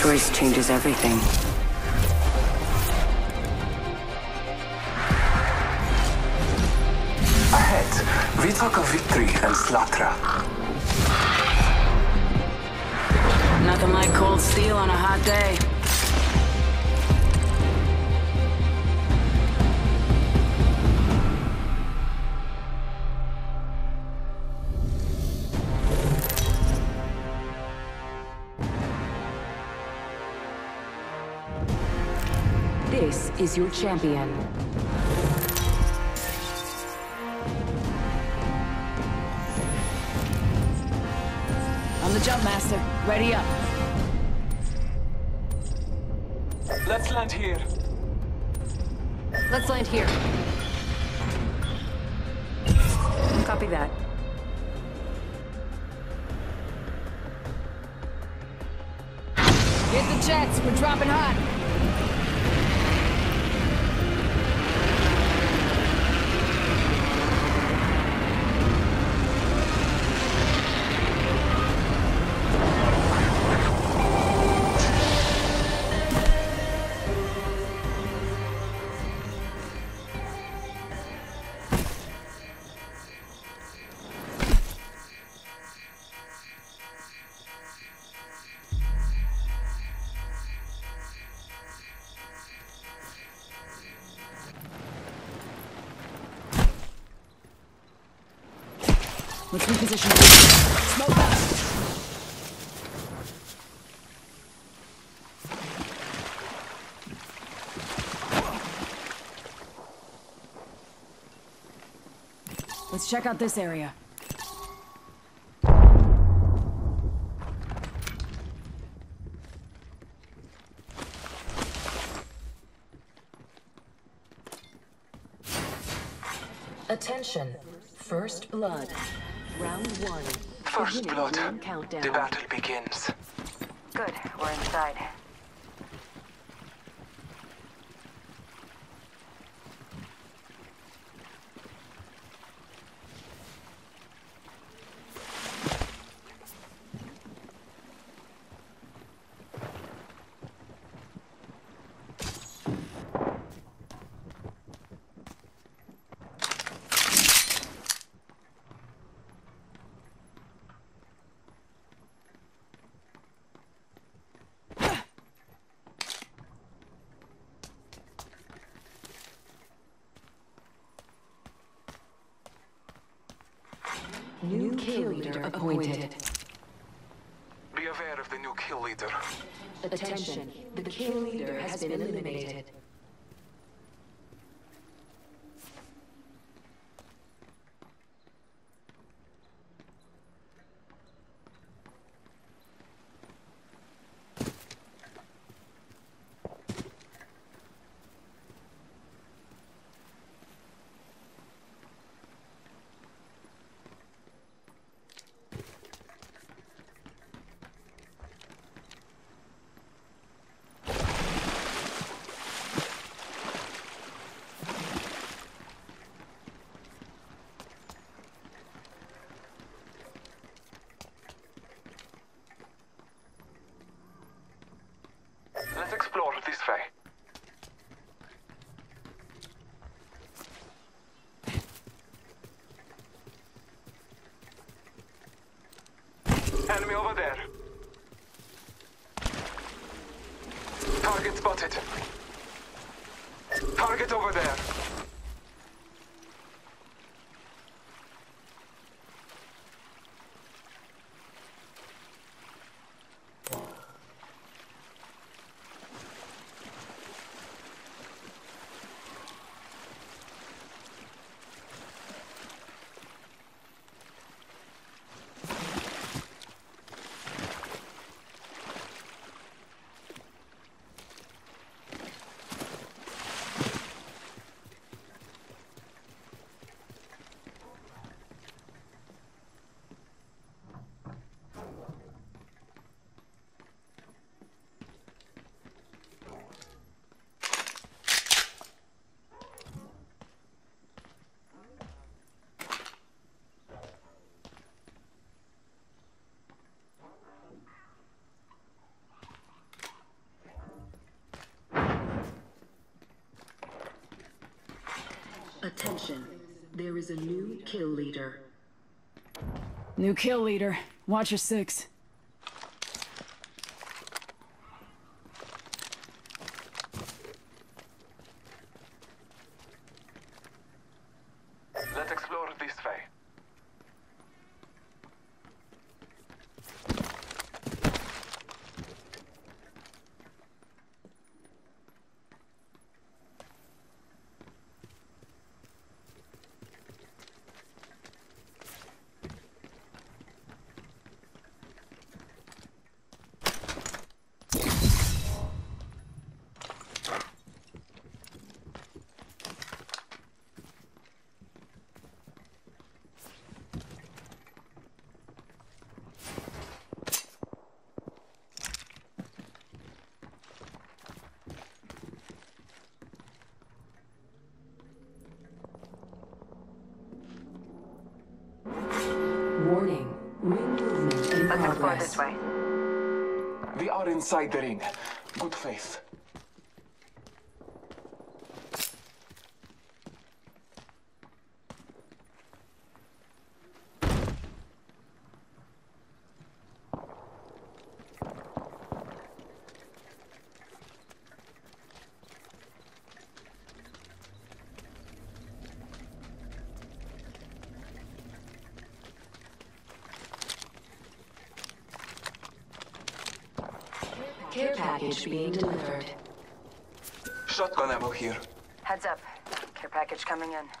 Choice changes everything. Ahead, we talk of victory and Slatra. Nothing like cold steel on a hot day. Is your champion. I'm the jump master. Ready up. Let's land here. Let's land here. Copy that. Hit the jets. We're dropping hot. Let's reposition. Smoke out. Let's check out this area. Attention. First blood. Round one. First blood. Countdown. The battle begins. Good, we're inside. New kill leader appointed. Be aware of the new kill leader. Attention. The kill leader has been eliminated. Attention, there is a new kill leader. New kill leader. Watch your 6. Movement in Let's explore progress. this way. We are inside the ring. Good faith. Care package being delivered. Shotgun ammo here. Heads up. Care package coming in.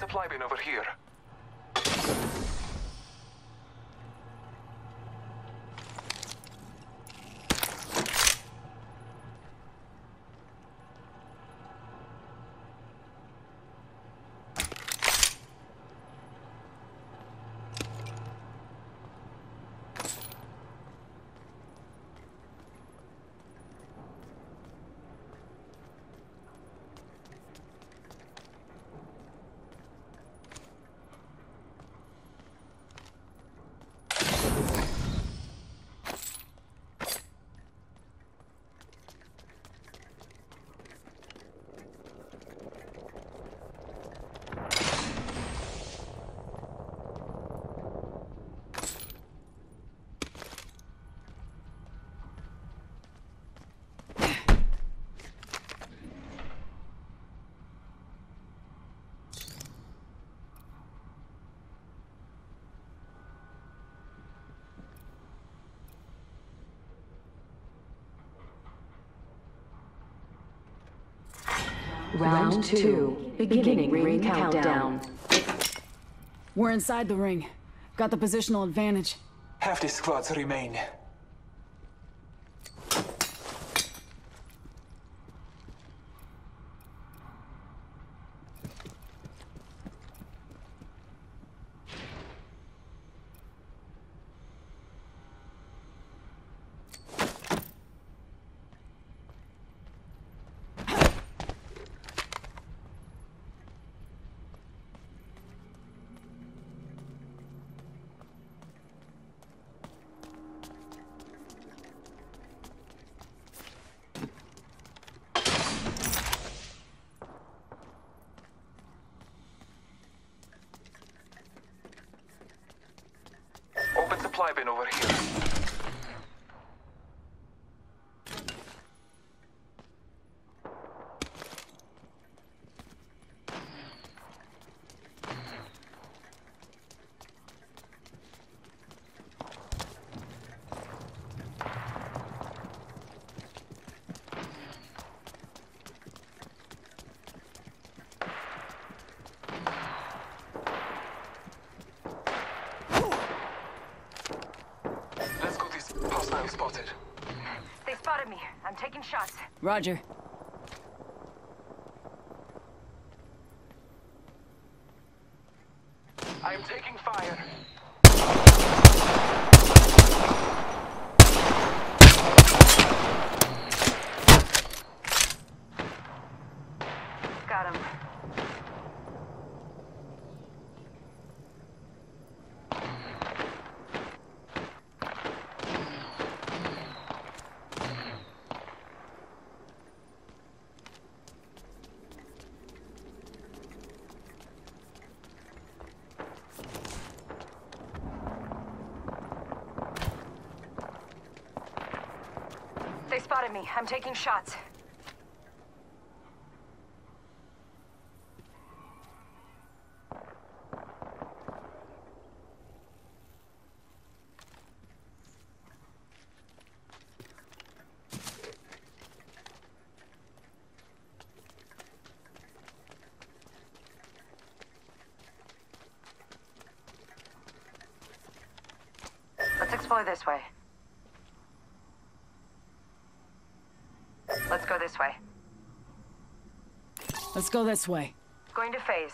Supply bin over here. Round two. Beginning ring countdown. We're inside the ring. Got the positional advantage. Half the squads remain. I've been over here. Shots. Roger. I am taking fire. Got him. They spotted me. I'm taking shots. Let's explore this way. Let's go this way. Let's go this way. Going to phase.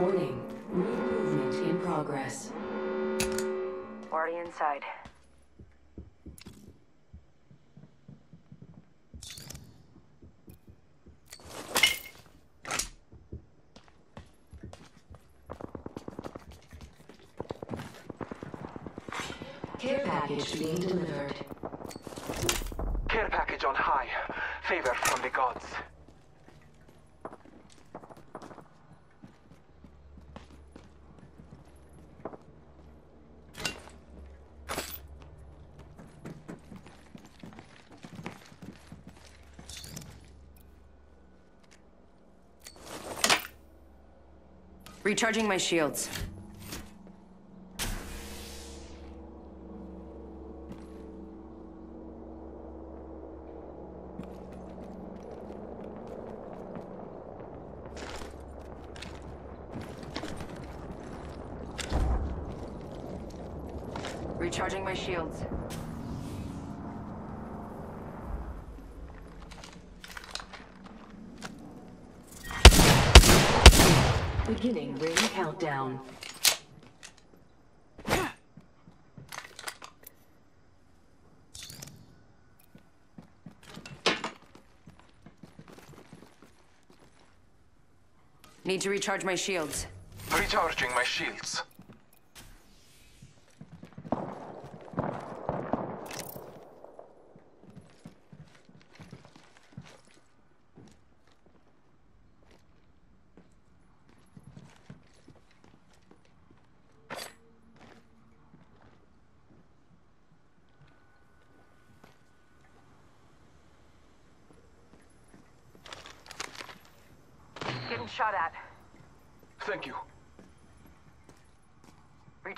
Warning. Movement in progress. Already inside. Care package being delivered. Care package on high. Favor from the gods. Recharging my shields. Recharging my shields. Beginning ring countdown. Need to recharge my shields. Recharging my shields.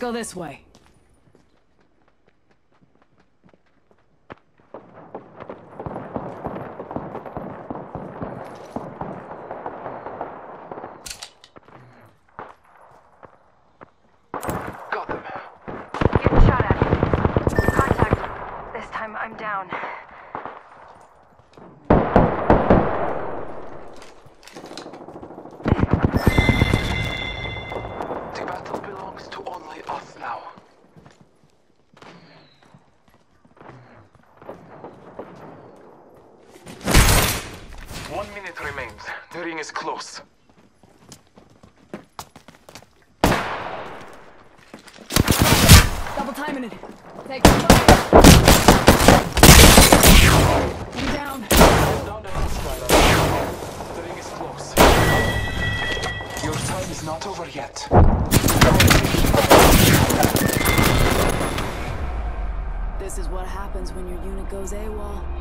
Let's go this way. One minute remains. The ring is close. Double timing it. Take fire. Down. Down the spider. The ring is close. Your time is not over yet. This is what happens when your unit goes AWOL.